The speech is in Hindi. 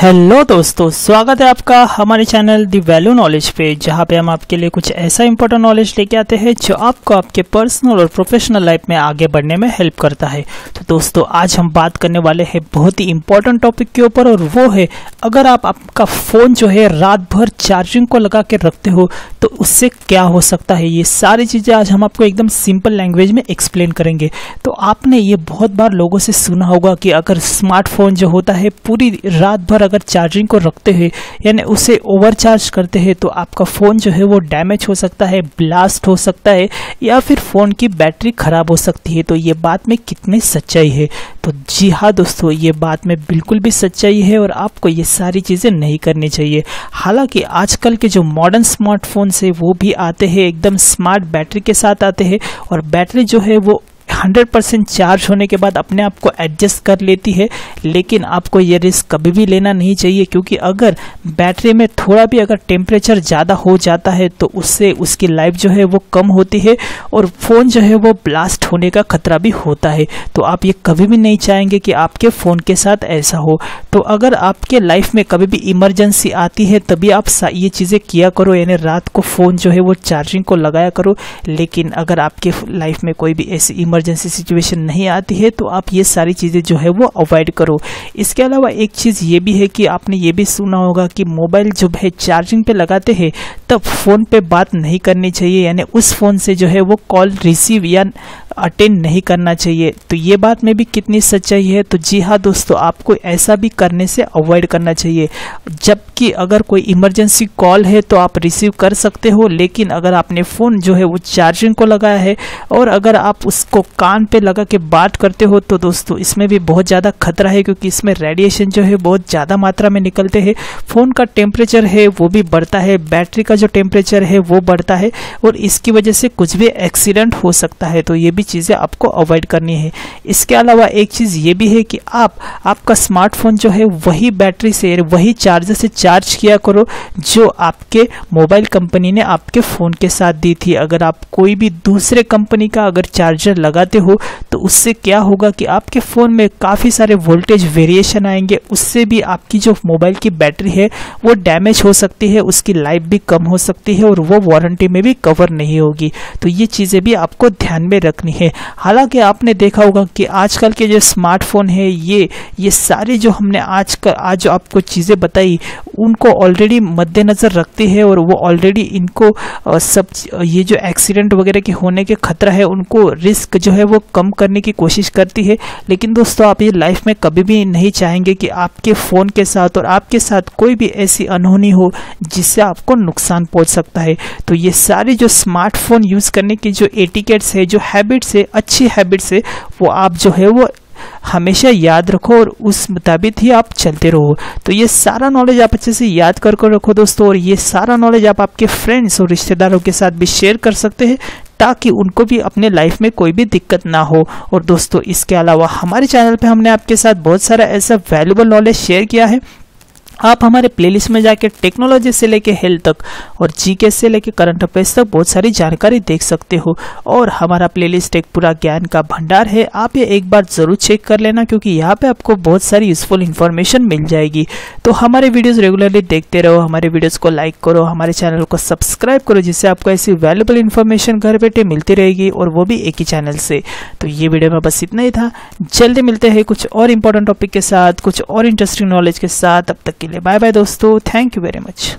हेलो दोस्तों, स्वागत है आपका हमारे चैनल दी वैल्यू नॉलेज पे, जहाँ पे हम आपके लिए कुछ ऐसा इंपॉर्टेंट नॉलेज लेके आते हैं जो आपको आपके पर्सनल और प्रोफेशनल लाइफ में आगे बढ़ने में हेल्प करता है। तो दोस्तों, आज हम बात करने वाले हैं बहुत ही इंपॉर्टेंट टॉपिक के ऊपर और वो है, अगर आप आपका फ़ोन जो है रात भर चार्जिंग को लगा के रखते हो तो उससे क्या हो सकता है? ये सारी चीज़ें आज हम आपको एकदम सिंपल लैंग्वेज में एक्सप्लेन करेंगे। तो आपने ये बहुत बार लोगों से सुना होगा कि अगर स्मार्टफ़ोन जो होता है, पूरी रात भर अगर चार्जिंग को रखते हैं यानी उसे ओवरचार्ज करते हैं तो आपका फ़ोन जो है वो डैमेज हो सकता है ब्लास्ट हो सकता है, या फिर फ़ोन की बैटरी ख़राब हो सकती है। तो ये बात में कितनी सच्चाई है? तो जी हाँ दोस्तों, ये बात में बिल्कुल भी सच्चाई है और आपको ये सारी चीज़ें नहीं करनी चाहिए। हालाँकि आजकल के जो मॉडर्न स्मार्टफोन्स है, वो भी आते हैं, एकदम स्मार्ट बैटरी के साथ आते हैं और बैटरी जो है वो हंड्रेड परसेंट चार्ज होने के बाद अपने आप को एडजस्ट कर लेती है, लेकिन आपको ये रिस्क कभी भी लेना नहीं चाहिए, क्योंकि अगर बैटरी में थोड़ा भी अगर टेम्परेचर ज़्यादा हो जाता है तो उससे उसकी लाइफ जो है वो कम होती है और फ़ोन जो है वो ब्लास्ट होने का खतरा भी होता है। तो आप ये कभी भी नहीं चाहेंगे कि आपके फ़ोन के साथ ऐसा हो। तो अगर आपके लाइफ में कभी भी इमरजेंसी आती है, तभी आप ये चीज़ें किया करो, यानी रात को फ़ोन जो है वो चार्जिंग को लगाया करो। लेकिन अगर आपके लाइफ में कोई भी ऐसी इमरजेंसी इमरजेंसी सिचुएशन नहीं आती है तो आप ये सारी चीज़ें जो है वो अवॉइड करो। इसके अलावा एक चीज़ ये भी है कि आपने ये भी सुना होगा कि मोबाइल जब है चार्जिंग पे लगाते हैं तब फ़ोन पे बात नहीं करनी चाहिए, यानी उस फ़ोन से जो है वो कॉल रिसीव या अटेंड नहीं करना चाहिए। तो ये बात में भी कितनी सच्चाई है तो जी हाँ दोस्तों, आपको ऐसा भी करने से अवॉइड करना चाहिए। जबकि अगर कोई इमरजेंसी कॉल है तो आप रिसीव कर सकते हो, लेकिन अगर आपने फ़ोन जो है वो चार्जिंग को लगाया है, और अगर आप उसको कान पे लगा के बात करते हो तो दोस्तों, इसमें भी बहुत ज़्यादा खतरा है, क्योंकि इसमें रेडिएशन जो है बहुत ज़्यादा मात्रा में निकलते हैं। फ़ोन का टेम्परेचर है, वो भी बढ़ता है, बैटरी का जो टेम्परेचर है, वो बढ़ता है और इसकी वजह से कुछ भी एक्सीडेंट हो सकता है। तो ये भी चीज़ें आपको अवॉइड करनी है। इसके अलावा एक चीज़ ये भी है कि आप, आपका स्मार्टफ़ोन जो है, वही बैटरी से, वही चार्जर से चार्ज किया करो जो आपके मोबाइल कंपनी ने आपके फ़ोन के साथ दी थी। अगर आप कोई भी दूसरे कंपनी का अगर चार्जर लगाते हो तो उससे क्या होगा कि आपके फ़ोन में काफ़ी सारे वोल्टेज वेरिएशन आएँगे। उससे भी आपकी जो मोबाइल की बैटरी है, वो डैमेज हो सकती है, उसकी लाइफ भी कम हो सकती है और वो वारंटी में भी कवर नहीं होगी। तो ये चीज़ें भी आपको ध्यान में रखनी है। हालाँकि आपने देखा होगा कि आजकल के जो स्मार्टफ़ोन है, ये ये सारे जो हमने आज का आज आपको चीज़ें बताई, उनको ऑलरेडी मद्देनज़र रखती है और वो ऑलरेडी इनको सब, ये जो एक्सीडेंट वगैरह के होने के खतरा है, उनको रिस्क जो है वो कम करने की कोशिश करती है। लेकिन दोस्तों, आप ये लाइफ में कभी भी नहीं चाहेंगे कि आपके फ़ोन के साथ और आपके साथ कोई भी ऐसी अनहोनी हो, जिससे आपको नुकसान पहुँच सकता है। तो ये सारे जो स्मार्टफ़ोन यूज़ करने की जो एटिकेट्स है, जो हैबिट्स है, अच्छी हैबिट्स है, वो आप जो है वो हमेशा याद रखो और उस मुताबिक ही आप चलते रहो। तो ये सारा नॉलेज आप अच्छे से याद कर कर रखो दोस्तों और ये सारा नॉलेज आप आपके फ्रेंड्स और रिश्तेदारों के साथ भी शेयर कर सकते हैं ताकि उनको भी अपने लाइफ में कोई भी दिक्कत ना हो। और दोस्तों, इसके अलावा हमारे चैनल पे हमने आपके साथ बहुत सारा ऐसा वैल्यूबल नॉलेज शेयर किया है। आप हमारे प्लेलिस्ट में जाके टेक्नोलॉजी से लेके हेल्थ तक और जीके से लेके करंट अफेयर्स तक बहुत सारी जानकारी देख सकते हो। और हमारा प्लेलिस्ट एक पूरा ज्ञान का भंडार है। आप ये एक बार ज़रूर चेक कर लेना क्योंकि यहाँ पे आपको बहुत सारी यूजफुल इन्फॉर्मेशन मिल जाएगी। तो हमारे वीडियोस रेगुलरली देखते रहो, हमारे वीडियोस को लाइक करो, हमारे चैनल को सब्सक्राइब करो, जिससे आपको ऐसी वैल्यूबल इन्फॉर्मेशन घर बैठे मिलती रहेगी और वो भी एक ही चैनल से। तो ये वीडियो में बस इतना ही था। जल्दी मिलते हैं कुछ और इंपॉर्टेंट टॉपिक के साथ, कुछ और इंटरेस्टिंग नॉलेज के साथ। अब तक के लिए। बाय बाय दोस्तों। Thank you very much